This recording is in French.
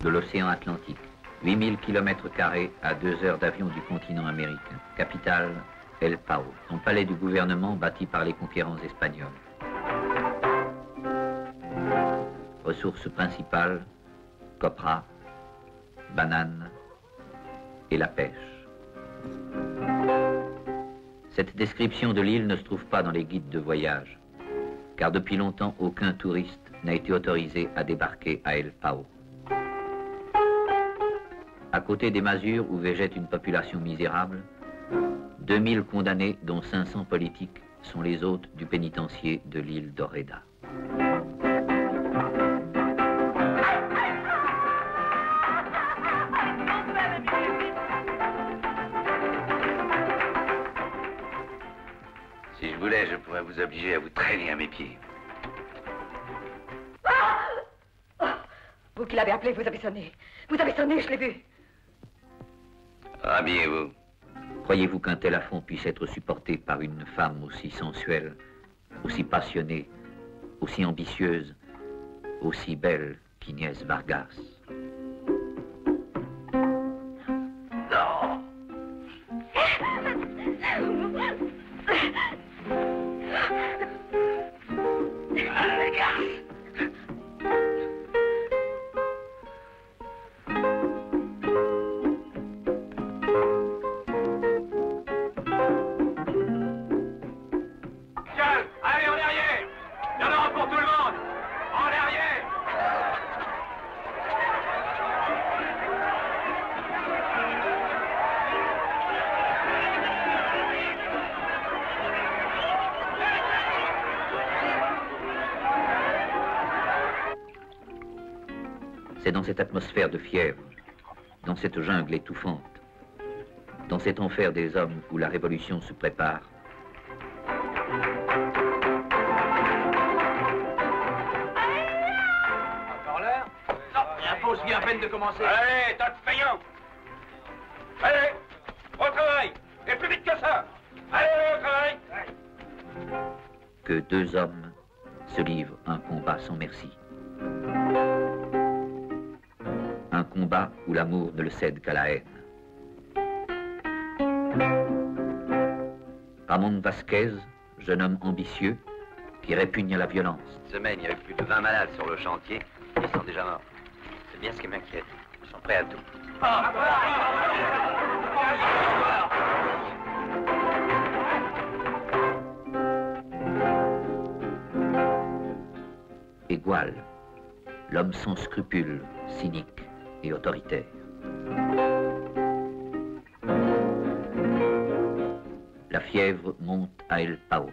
de l'océan Atlantique. 8000 km à deux heures d'avion du continent américain. Capitale, El Pao. Son palais du gouvernement bâti par les conquérants espagnols. Ressources principales, copra, banane et la pêche. Cette description de l'île ne se trouve pas dans les guides de voyage, car depuis longtemps aucun touriste n'a été autorisé à débarquer à El Pao. À côté des masures où végète une population misérable, 2000 condamnés, dont 500 politiques, sont les hôtes du pénitencier de l'île d'Oreda. Si je voulais, je pourrais vous obliger à vous traîner à mes pieds. Vous qui l'avez appelé, vous avez sonné. Vous avez sonné, je l'ai vu. Habillez-vous. Croyez-vous qu'un tel affront puisse être supporté par une femme aussi sensuelle, aussi passionnée, aussi ambitieuse, aussi belle qu'Inès Vargas? C'est dans cette atmosphère de fièvre, dans cette jungle étouffante, dans cet enfer des hommes où la révolution se prépare. Encore l'heure Non, il impose bien à peine de commencer. Allez, tas de feignants Allez, au travail Et plus vite que ça Allez, au travail Que deux hommes se livrent un combat sans merci. Combat où l'amour ne le cède qu'à la haine. Ramon Vasquez, jeune homme ambitieux, qui répugne à la violence. Cette semaine, il y a eu plus de 20 malades sur le chantier. Ils sont déjà morts. C'est bien ce qui m'inquiète. Ils sont prêts à tout. Égual, l'homme sans scrupules, cynique et autoritaire. La fièvre monte à El Pao.